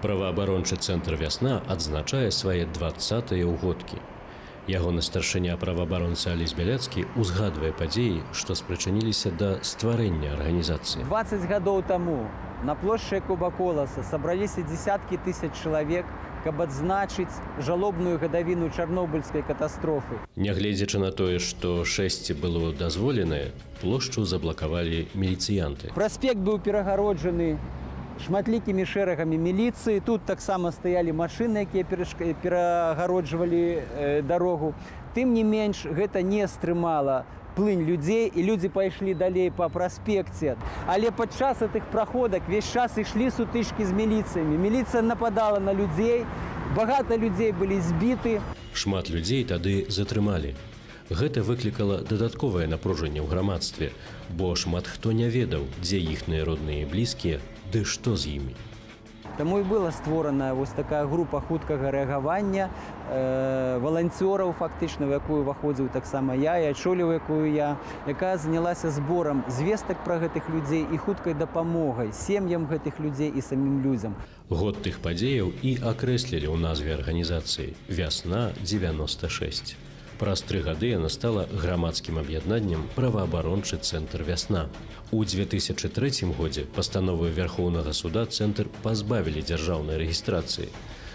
Праваабарончы цэнтр вясна адзначае свае 20 ўгодкі. Ягоны старшыня праваабаронца Алесь Бяляцкі узгадвае падзеі, што спрычыніліся да стварэння арганізацыі. 20 гадоў таму на плошчы Кубаколаса сабраліся десяткі тысяч чалавек, каб адзначыць жалобную гадавіну чарнобыльскай катастрофы. Нягледзячы на тое, што шэсці было дазволенае, плошчу заблакавалі міліцыянты. Праспект быў перагароджаны шматлікімі шэрагамі міліцыі. Тут таксама стаялі машыны, якія перагароджвалі э, дарогу. Тым не менш гэта не стрымала плынь людзей і людзі пайшлі далей па праспекце. Але падчас гэтых праходак весь час ішлі сутычкі з міліцыямі. Міліцыя нападала на людзей, багата людзей былі збіты. Шмат людзей тады затрымалі. Гэта выклікала дадатковае напружанне ў грамадстве, бо шмат хто не ведаў, дзе іхныя родныя і блізкія, ды што з імі. Таму і была створана вось такая група хуткага рэагавання э, валанцёраў фактычна, у якую ўваходзіў таксама я і адчоліваю якую я, якая занялася зборам звестак пра гэтых людзей і хуткай дапамогай сем'ям гэтых людзей і самім людзям. Год тых падзеяў і акрэслілі ў назве арганізацыі вясна 96. Праз тры гады яна стала грамадскім аб'яднаннем праваабарончы цэнтр вясна. У 2003 годзе пастановаю вярхоўнага суда цэнтр пазбавілі дзяржаўнай рэгістрацыі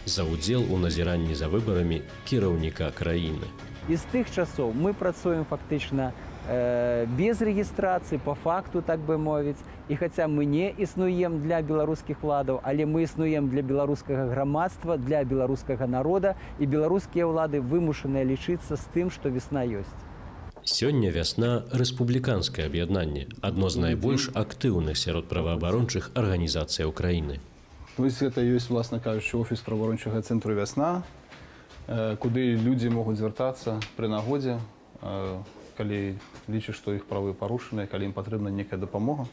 за ўдзел у назіранні за выбарамі кіраўніка краіны. І з тых часоў мы працуем фактычна без рэгістрацыі по факту так бы мовіць. І хаця мы не існуем для беларускіх ладаў але мы існуем для беларускага грамадства для беларускага народа і беларускія ўлады вымушаныя лічыцца з тым што весна ёсць Сёння вясна рэспубліканскае аб'яднанне, адно з найбольш актыўных сярод праваабарончых арганізацый Украіны. Вось гэта ёсць власна кажучы офіс праваабарончага цэнтру вясна, э, куды людзі могуць звяртацца пры нагодзе, э, калі лічаць, што іх правы парушаныя, калі ім патрэбна некая дапамога.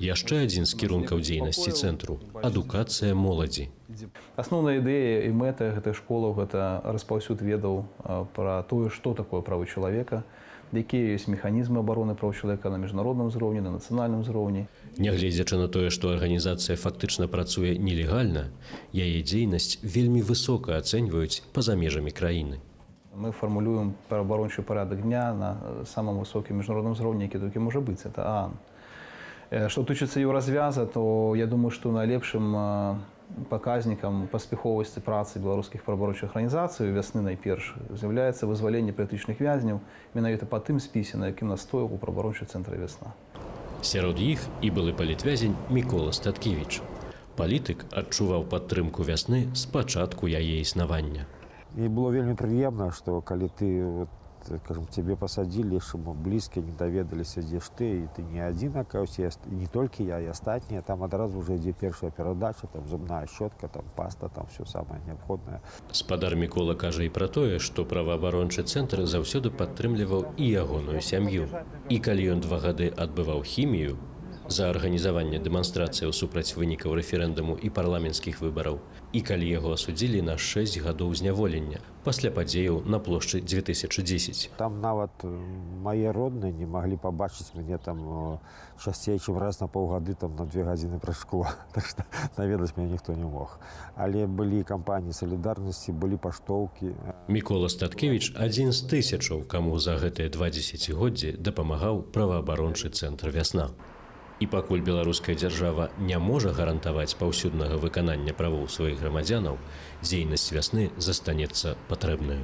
Яшчэ адзін з кірункаў дзейнасці цэнтру адукацыя моладзі. Асноўная ідэя і мэта гэтых школаў гэта распаўсюд ведаў пра тое, што такое правы чалавека, якія ёсць механізмы абароны праў чалавека на міжнародным узроўні, на нацыянальным узроўні. Нягледзячы на тое, што арганізацыя фактычна працуе нелегальна, яе дзейнасць вельмі высока ацэньваюць па-за межамі краіны. Мы фармулюем пераабарончы парадак дня на э, самым высокім міжнародным узроўні, які толькі можа быць это аан. Што тычыцца еўразвяза, то я думаю, што найлепшым паказнікам паспяховасці працы беларускіх прабарончых арганізацый вясны найперш з'яўляецца вызваленне палітычных вязняў менавіта па тым спісе, на якім настояў у прабарончы цэнтры вясна. Сярод іх і былы палітвязень Мікола Статкевіч. Палітык адчуваў падтрымку вясны з пачатку яе існавання. І было вельмі прыемна, што калі ты вот, скажем, цябе пасадзілі, чтобы блізка не даведаліся, дзе ж ты і ты не адзін акаўся не толькі я і астатнія там адразу уже ідзе першая перадача там зубная щетка там паста там все самае неабходнае Спадар Мікола кажа і пра тое, што праваабарончы цэнтр заўсёды падтрымліваў і ягоную сям'ю. І калі ён два гады адбываў хімію, за арганізаванне дэманстрацыяў супраць вынікаў рэферэндуму і парламенцкіх выбараў. І калі яго асудзілі на 6 гадоў зняволення пасля падзеяў на плошчы 2010 там нават э, мае родныя не маглі пабачыць мяне там э, часцей чым раз на паўгады там на две гадзіны пра шкло. Так што наведаць мяне ніхто не мог. Але былі кампаніі салідарнасці былі паштоўкі. Мікола Статкевіч адзін з тысячаў каму за гэтыя два дзесяцігоддзі дапамагаў праваабарончы цэнтр вясна І пакуль беларуская дзяржава не можа гарантаваць паўсюднага выканання правоў сваіх грамадзянаў, дзейнасць вясны застанецца патрэбнаю.